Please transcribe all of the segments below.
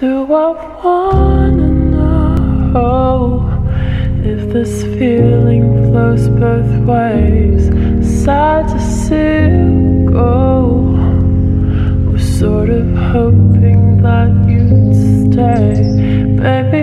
Do I wanna know if this feeling flows both ways? Sad to see you go. Was sort of hoping that you'd stay. Baby,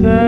said